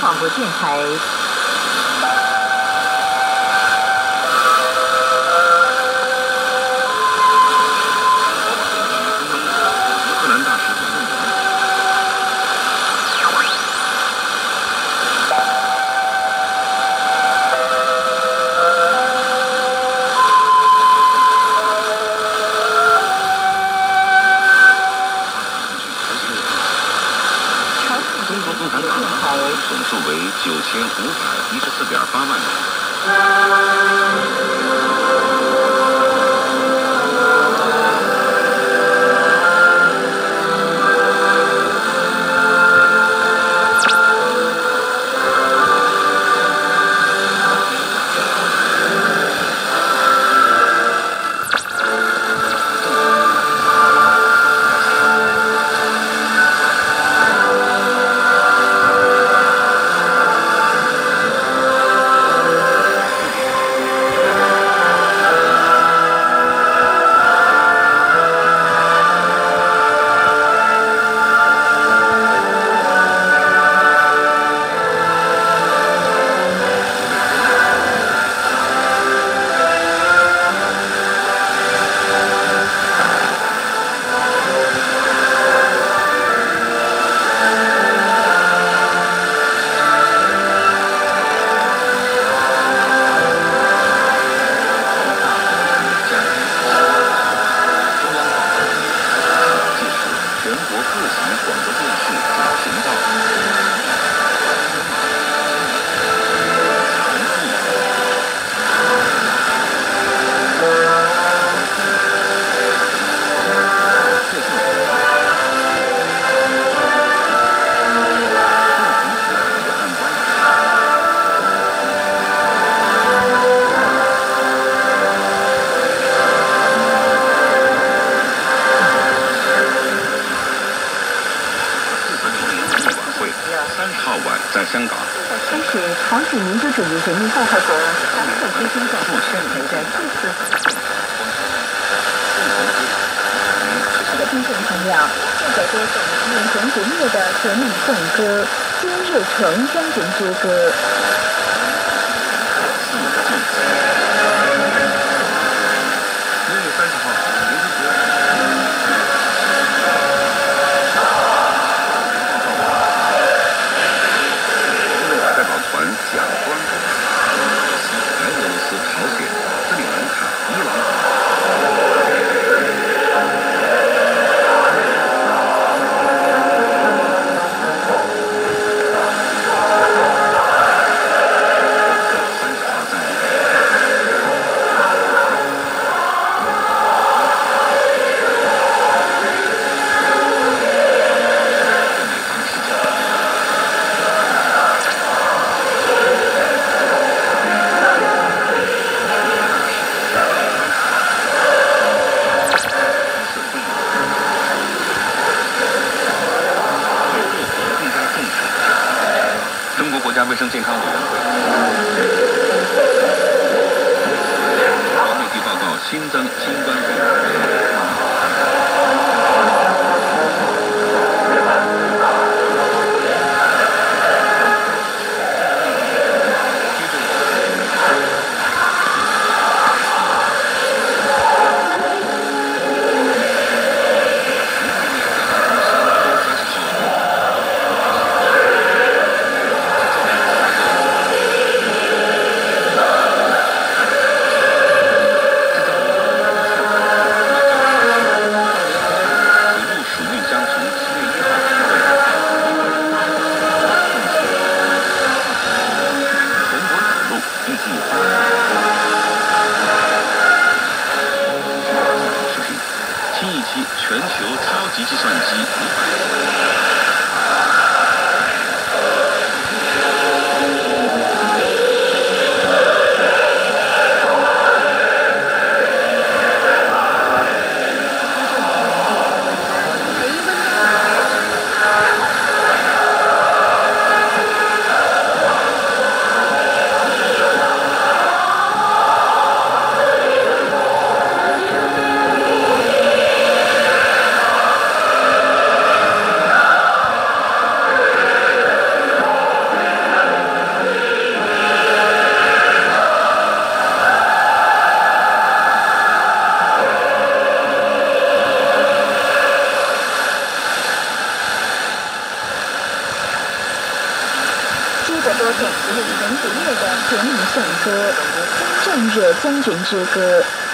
广播电台九千五百一十四点八万人。鲜民主主义人民共和国南特基金总部认为的这次的听众朋友，现在播送永恒不灭的革命颂歌《今日纯家人之歌》。铁路预计，新一期全球超级计算机五百。特等甜蜜颂歌正热将军之歌。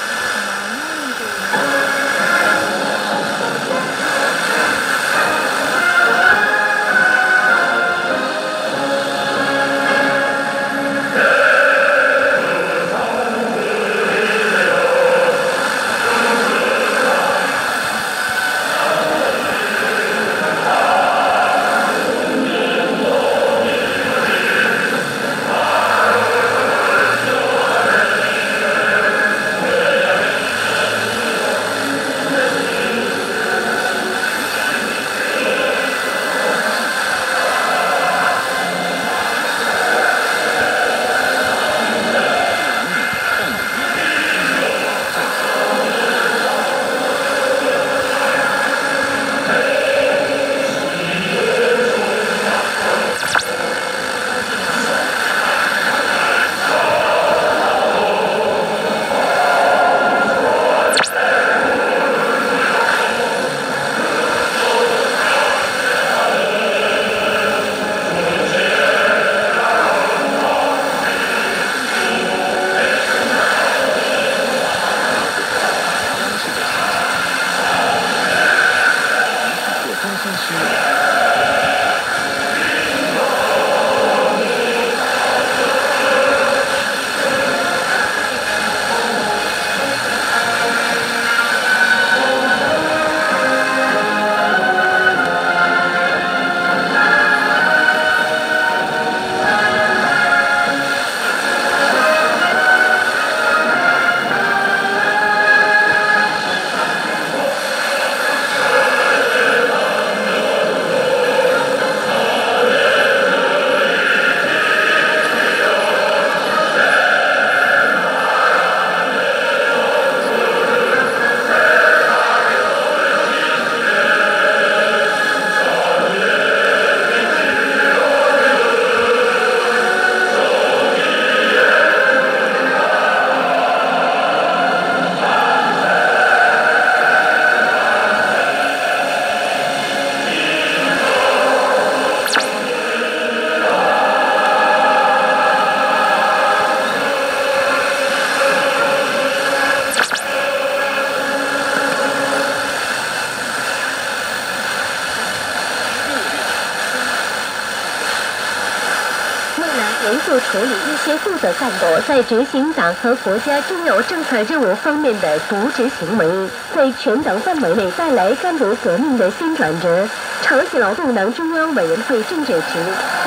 严肃处理一些负责干部在执行党和国家重要政策任务方面的渎职行为，在全党范围内带来干部革命的新转折。朝鲜劳动党中央委员会政治局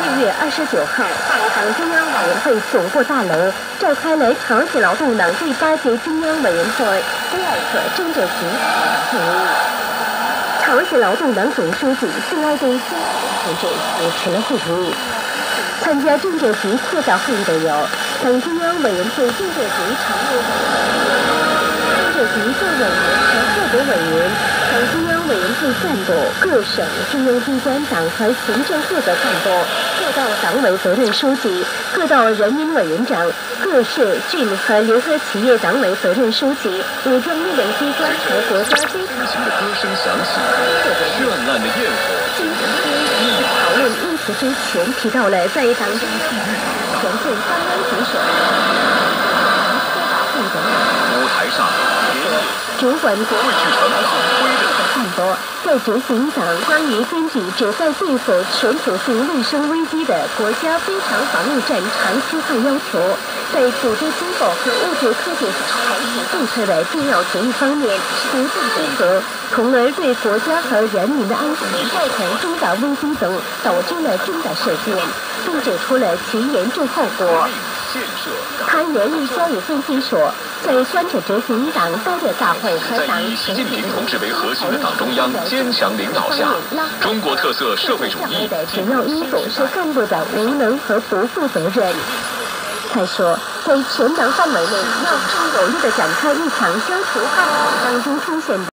六月二十九号在党中央委员会总部大楼召开了朝鲜劳动党第八届中央委员会第二次政治局会议。朝鲜劳动党总书记辛拉东先同志主持了会议。参加政治局扩大会议的有党中央委员会政治局常务委员会、政治局副委员和候补委员，党中央委员会干部、各省中央机关党和行政负责干部、各道党委责任书记、各道人民委员长、各市郡和联合企业党委责任书记、武装力量机关和国家非常因此之前提到了在党中全镇刚刚结束，舞台上，主管国务局的干部在执行党关于根据旨在对付全球性卫生危机的国家非常防务战长期化要求。在组织机构和物质科技采取政策的重要决议方面不断配合，从而对国家和人民的安全造成重大危机等，导致了重大事件，并指出了其严重后果。他严厉加以分析说，在宣传执行党代表大会和党以习近平同志为核心的党中央坚强领导下，中国特色社会主义的主要因素是干部的无能和不负责任。他说，在全党范围内，要更有力地展开一场消除当中出现。